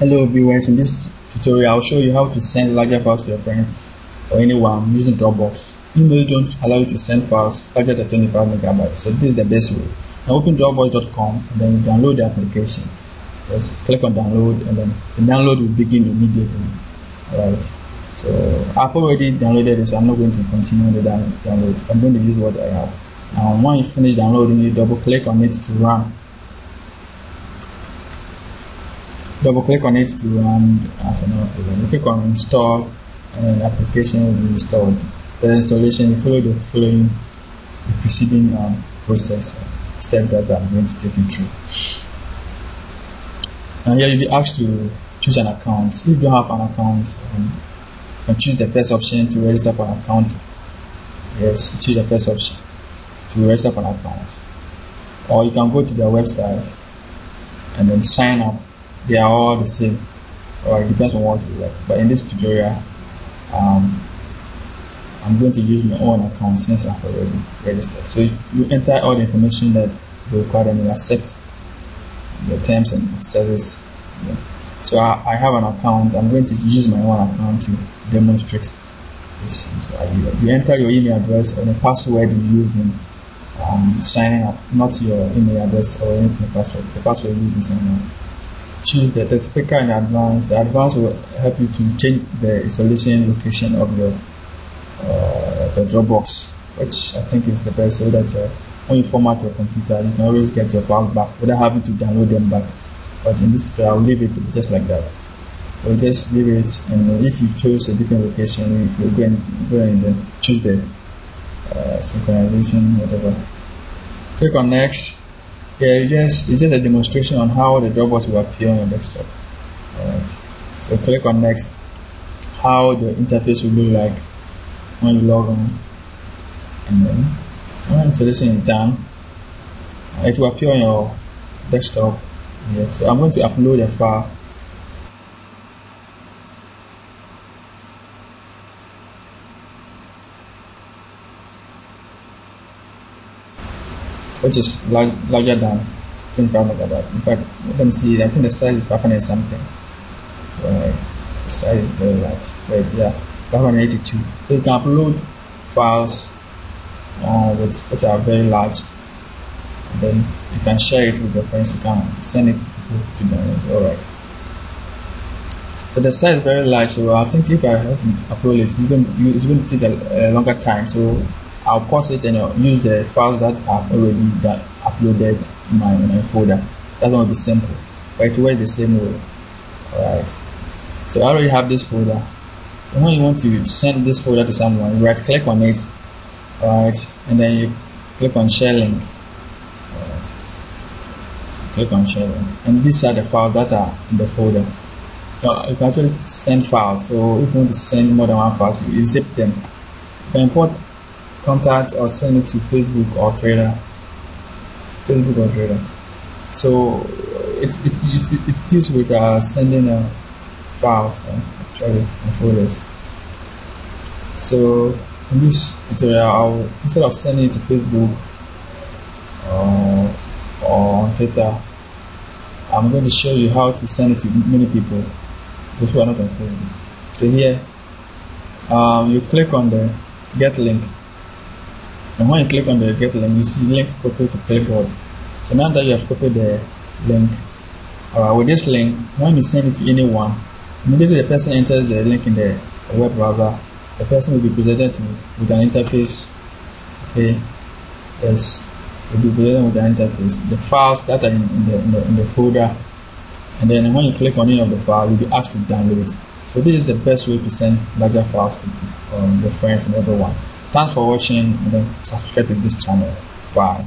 Hello viewers, in this tutorial I'll show you how to send larger files to your friends or anyone using Dropbox. Email don't allow you to send files larger than 25 megabytes, so this is the best way. Now open dropbox.com and then download the application. Just click on download and then the download will begin immediately. Alright, so I've already downloaded it, so I'm not going to continue the download. I'm going to use what I have. Now when you finish downloading, you double click on it to run double click on it to run as an program. You click on install and application will be installed. The installation, you follow the following the preceding um, process uh, step that I'm going to take you through. And here you'll be asked to choose an account. If you don't have an account, um, you can choose the first option to register for an account. Yes, choose the first option to register for an account. Or you can go to their website and then sign up they are all the same. Or it depends on what you like. But in this tutorial um, I'm going to use my own account since I've already registered. So you, enter all the information that you require and you accept the terms and service. Yeah. so I, I, have an account. I'm going to use my own account to demonstrate this. So I, you enter your email address and the password you used in um, signing up. Not your email address or anything password. The password you use in signing up choose the, the in advance. The advance will help you to change the isolation location of your uh, the Dropbox, which I think is the best so that uh, when you format your computer, you can always get your files back without having to download them back. But in this tutorial, I'll leave it just like that. So just leave it, and if you choose a different location, you go and go and choose the uh, synchronization, whatever. Click on next yeah, it's just, it's just a demonstration on how the Dropbox will appear on your desktop. So click on next. How the interface will look like when you log on. And then when installation is done, it will appear on your desktop. Yeah. So I'm going to upload a file which is large, larger than 25 megabytes. In fact, let me see, I think the size is 500 something. Right, the size is very large. Right, yeah, 582. So you can upload files uh, with, which are very large. And then you can share it with your friends. You can send it to them. All right. So the size is very large. So I think if I have to upload it, it's going to, it's going to take a, a longer time. So I'll pause it and I'll use the files that I've already that uploaded in my, my folder. That one will be simple, but it works the same way. Alright. So I already have this folder. And when you want to send this folder to someone, right click on it, alright, and then you click on share link. Click on share link. And these are the files that are in the folder. Now you can actually send files. So if you want to send more than one file, you zip them. You can import contact or send it to Facebook or Twitter. Facebook or Twitter. So it, it, it, it deals with uh, sending uh, files uh, actually and folders. So in this tutorial, I'll, instead of sending it to Facebook uh, or Twitter, I'm going to show you how to send it to many people, those who are not on Facebook. So here, um, you click on the get link and when you click on the get link, you see link copied to clipboard. So now that you have copied the link, uh, with this link, when you send it to anyone, immediately the person enters the link in the web browser, the person will be presented with an interface. Okay, yes, will be presented with an interface. The files that are in, in, the, in, the, in the folder, and then when you click on any of the files, you'll be asked to download it. So this is the best way to send larger files to um, your friends and everyone. Thanks for watching and subscribe to this channel. Bye.